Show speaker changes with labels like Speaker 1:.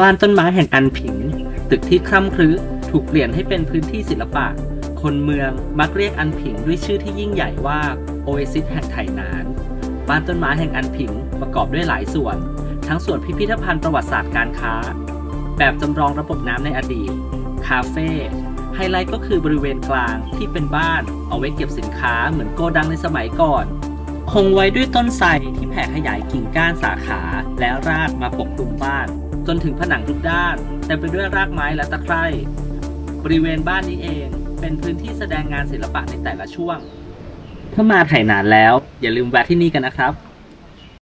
Speaker 1: บ้านต้นไม้แห่งอันผิง ตึกที่คร่ำครึถูกเปลี่ยนให้เป็นพื้นที่ศิลปะ คนเมืองมักเรียกอันผิงด้วยชื่อที่ยิ่งใหญ่ว่าโอเอซิสแห่งไถหนาน บ้านต้นไม้แห่งอันผิงประกอบด้วยหลายส่วน ทั้งส่วนพิพิธภัณฑ์ประวัติศาสตร์การค้า แบบจำลองระบบน้ำในอดีต คาเฟ่ ไฮไลท์ก็คือบริเวณกลางที่เป็นบ้านเอาไว้เก็บสินค้าเหมือนโกดังในสมัยก่อนคงไว้ด้วยต้นไทรที่แผ่ขยายกิ่งก้านสาขาและรากมาปกคลุมบ้าน จนถึงผนังทุกด้านเต็มไปด้วยรากไม้และตะไคร่ บริเวณบ้านนี้เองเป็นพื้นที่แสดงงานศิลปะในแต่ละช่วง ถ้ามาไถหนานแล้ว อย่าลืมแวะที่นี่กันนะครับ